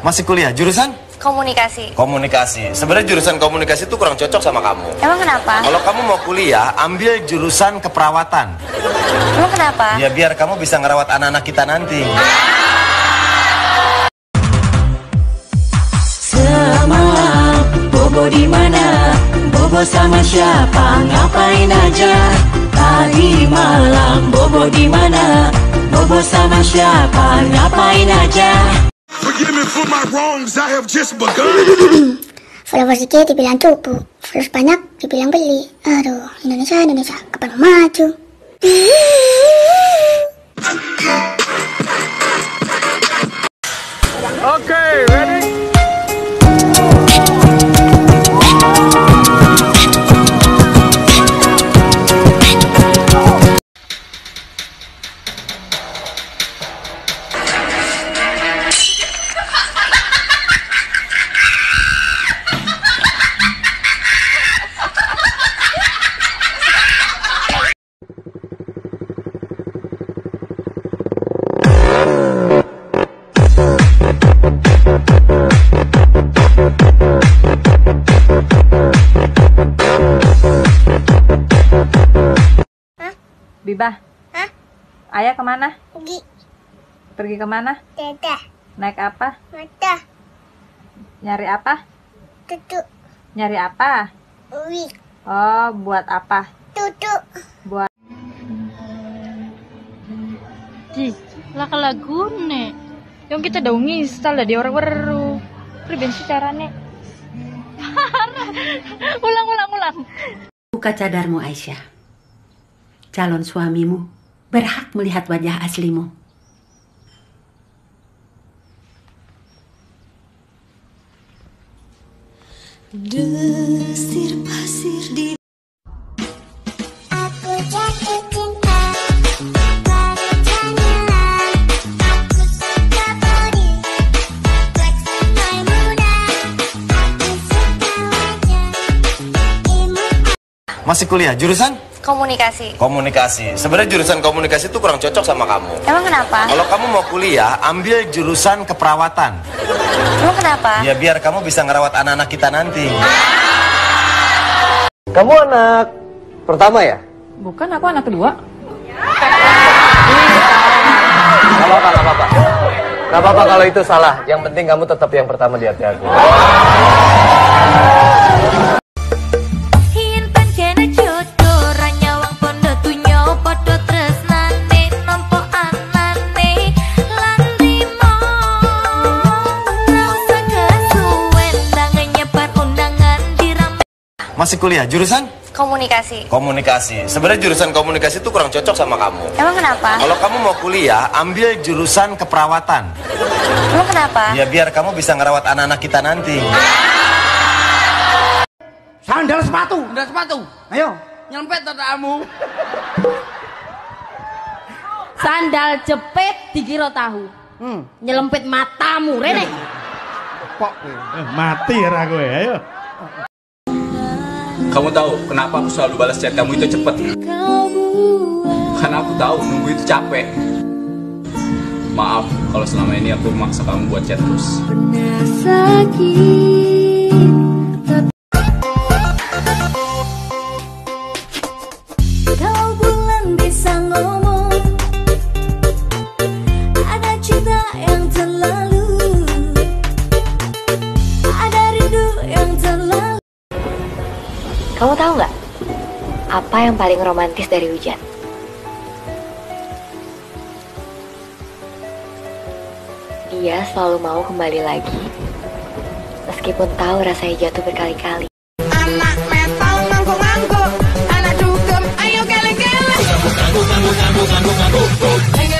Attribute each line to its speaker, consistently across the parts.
Speaker 1: Masih kuliah, jurusan?
Speaker 2: Komunikasi.
Speaker 1: Komunikasi. Sebenarnya jurusan komunikasi itu kurang cocok sama kamu.
Speaker 2: Emang kenapa?
Speaker 1: Kalau kamu mau kuliah, ambil jurusan keperawatan.
Speaker 2: Emang kenapa?
Speaker 1: Ya biar kamu bisa ngerawat anak-anak kita nanti.
Speaker 3: Semalam Bobo di mana? Bobo sama siapa? Ngapain aja? Tadi malam Bobo di mana? Bobo sama siapa? Ngapain aja?
Speaker 4: For my wrongs, I have just begun.
Speaker 5: Followers dikit dibilang cupu, followers banyak dibilang beli. Aduh, Indonesia, Indonesia, kapan maju?
Speaker 4: Okay, ready?
Speaker 6: Bibah.
Speaker 5: Hah?
Speaker 6: Ayah ke mana?
Speaker 5: Pergi,
Speaker 6: Pergi ke mana?
Speaker 5: dadah,
Speaker 6: Naik apa?
Speaker 5: mata,
Speaker 6: Nyari apa?
Speaker 5: tutup,
Speaker 6: Nyari apa?
Speaker 5: uwi,
Speaker 6: Oh, buat apa?
Speaker 5: tutup.
Speaker 6: Buat
Speaker 7: Di, laka lagu nek. Yang kita daung install di orang baru. Prebensi carane. ulang, ulang, ulang.
Speaker 3: Buka cadarmu Aisyah. Calon suamimu berhak melihat wajah aslimu. Desir pasir di
Speaker 5: Aku jatuh cinta
Speaker 1: Masih kuliah, jurusan?
Speaker 2: Komunikasi.
Speaker 1: Komunikasi. Sebenarnya jurusan komunikasi itu kurang cocok sama kamu.
Speaker 2: Emang kenapa?
Speaker 1: Kalau kamu mau kuliah, ambil jurusan keperawatan.
Speaker 2: Emang kenapa?
Speaker 1: Ya biar kamu bisa ngerawat anak-anak kita nanti. Kamu anak pertama ya?
Speaker 6: Bukan aku anak kedua.
Speaker 1: Gak apa-apa, gak apa-apa. Gak apa-apa kalau itu salah. Yang penting kamu tetap yang pertama di hati aku. Masih kuliah, jurusan?
Speaker 2: Komunikasi.
Speaker 1: Komunikasi. Sebenarnya jurusan komunikasi itu kurang cocok sama kamu.
Speaker 2: Emang kenapa?
Speaker 1: Kalau kamu mau kuliah, ambil jurusan keperawatan.
Speaker 2: Emang kenapa?
Speaker 1: Ya biar kamu bisa ngerawat anak-anak kita nanti.
Speaker 8: Sandal sepatu. Sandal sepatu. Ayo, nyelempet tatamu.
Speaker 7: Sandal jepit dikira tahu.
Speaker 8: Hmm.
Speaker 7: Nyelempit matamu, Rene.
Speaker 8: Kok
Speaker 9: Eh, mati ra kowe, ayo.
Speaker 10: Kamu tahu kenapa aku selalu balas chat kamu itu cepet? Karena aku tahu nunggu itu capek. Maaf kalau selama ini aku maksa kamu buat chat terus.
Speaker 2: Kamu tahu nggak? Apa yang paling romantis dari hujan? Dia selalu mau kembali lagi, meskipun tahu rasanya jatuh berkali-kali.
Speaker 11: Anak metal ngangguk-ngangguk Anak dugem ayo geleng-geleng Geleng-geleng-geleng-geleng-geleng-geleng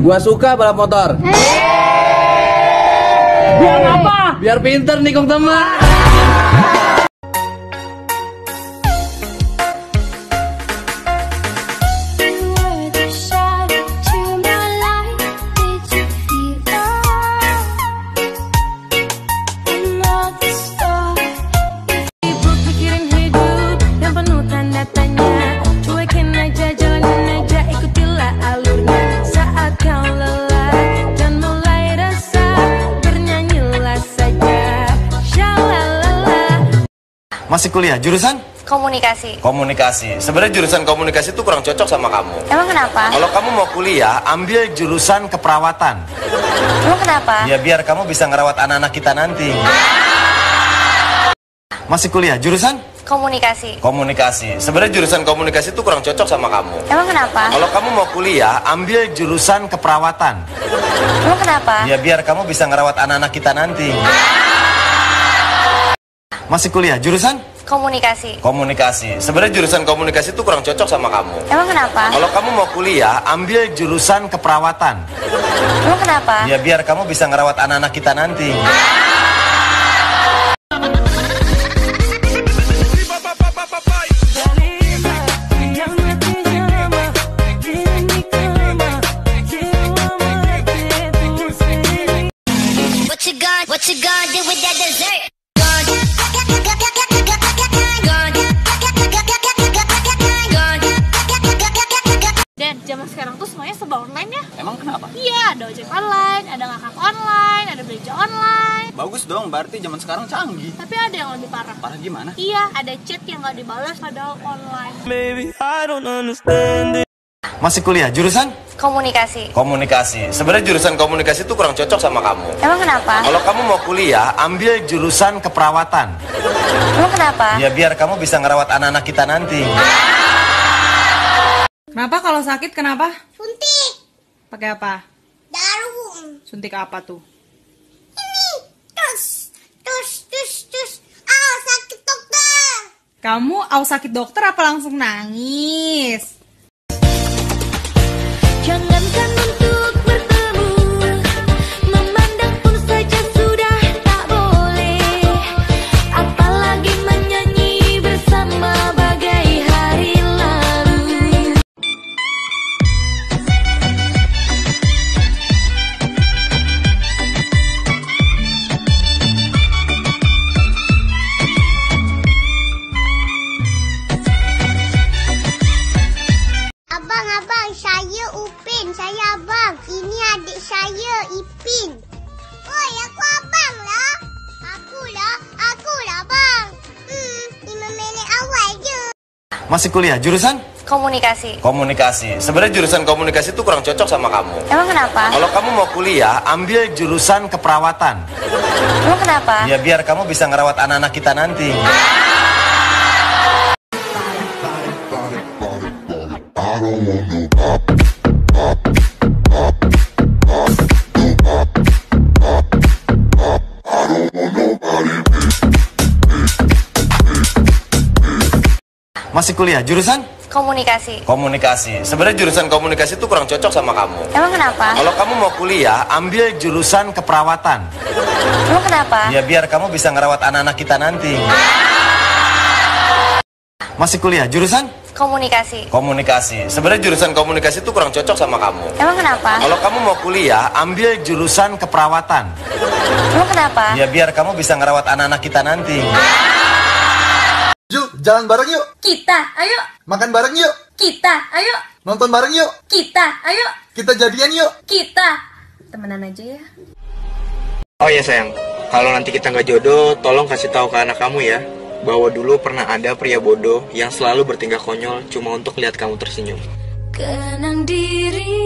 Speaker 1: Gua suka balap motor.
Speaker 8: Biar apa?
Speaker 1: Biar pinter nikung teman. Masih kuliah jurusan?
Speaker 2: Komunikasi.
Speaker 1: Komunikasi. Sebenarnya jurusan komunikasi itu kurang cocok sama kamu.
Speaker 2: Emang kenapa?
Speaker 1: Kalau kamu mau kuliah, ambil jurusan keperawatan.
Speaker 2: Emang kenapa?
Speaker 1: Ya biar kamu bisa ngerawat anak-anak kita nanti. Masih kuliah jurusan?
Speaker 2: Komunikasi.
Speaker 1: Komunikasi. Sebenarnya jurusan komunikasi itu kurang cocok sama kamu.
Speaker 2: Emang kenapa?
Speaker 1: Kalau kamu mau kuliah, ambil jurusan keperawatan.
Speaker 2: Emang kenapa?
Speaker 1: Ya biar kamu bisa ngerawat anak-anak kita nanti. Masih kuliah jurusan?
Speaker 2: Komunikasi.
Speaker 1: Komunikasi. Sebenarnya jurusan komunikasi itu kurang cocok sama kamu.
Speaker 2: Emang kenapa?
Speaker 1: Kalau kamu mau kuliah, ambil jurusan keperawatan.
Speaker 2: Emang kenapa?
Speaker 1: Ya biar kamu bisa ngerawat anak-anak kita nanti.
Speaker 11: What you gonna, what you gonna do with that dessert?
Speaker 7: Dan
Speaker 8: Bagus dong, berarti zaman sekarang canggih.
Speaker 7: Tapi ada yang lebih parah.
Speaker 8: Parah gimana?
Speaker 7: Iya, ada chat yang nggak dibalas padahal online.
Speaker 1: Masih kuliah jurusan?
Speaker 2: Komunikasi.
Speaker 1: Komunikasi. Sebenarnya jurusan komunikasi itu kurang cocok sama kamu.
Speaker 2: Emang kenapa?
Speaker 1: Kalau kamu mau kuliah, ambil jurusan keperawatan.
Speaker 2: Emang kenapa?
Speaker 1: Ya biar kamu bisa ngerawat anak-anak kita nanti.
Speaker 6: Kenapa kalau sakit kenapa?
Speaker 5: Suntik.
Speaker 6: Pakai apa?
Speaker 5: Jarum.
Speaker 6: Suntik apa tuh?
Speaker 5: Ini. Terus. Terus. Terus. Terus. Ah, sakit dokter.
Speaker 6: Kamu aus sakit dokter apa langsung nangis?
Speaker 5: Ipin. Oi, aku abang lah. Aku lah, aku lah bang. Hmm, minit awal je.
Speaker 1: Masih kuliah jurusan?
Speaker 2: Komunikasi.
Speaker 1: Komunikasi. Sebenarnya jurusan komunikasi itu kurang cocok sama kamu.
Speaker 2: Emang kenapa?
Speaker 1: Kalau kamu mau kuliah, ambil jurusan keperawatan.
Speaker 2: Emang kenapa?
Speaker 1: Ya biar kamu bisa ngerawat anak-anak kita nanti. Masih kuliah jurusan?
Speaker 2: Komunikasi.
Speaker 1: Komunikasi. Sebenarnya jurusan komunikasi itu kurang cocok sama kamu.
Speaker 2: Emang kenapa?
Speaker 1: Kalau kamu mau kuliah, ambil jurusan keperawatan.
Speaker 2: Emang kenapa?
Speaker 1: Ya biar kamu bisa ngerawat anak-anak kita nanti. Masih kuliah jurusan?
Speaker 2: Komunikasi.
Speaker 1: Komunikasi. Sebenarnya jurusan komunikasi itu kurang cocok sama kamu.
Speaker 2: Emang kenapa?
Speaker 1: Kalau kamu mau kuliah, ambil jurusan keperawatan.
Speaker 2: Emang kenapa?
Speaker 1: Ya biar kamu bisa ngerawat anak-anak kita nanti.
Speaker 12: Yuk, jalan bareng yuk.
Speaker 7: Kita, ayo.
Speaker 12: Makan bareng yuk.
Speaker 7: Kita, ayo.
Speaker 12: Nonton bareng yuk.
Speaker 7: Kita, ayo.
Speaker 12: Kita jadian yuk.
Speaker 7: Kita. Temenan aja ya.
Speaker 13: Oh ya sayang, kalau nanti kita nggak jodoh, tolong kasih tahu ke anak kamu ya, bahwa dulu pernah ada pria bodoh yang selalu bertingkah konyol cuma untuk lihat kamu tersenyum.
Speaker 11: Kenang diriku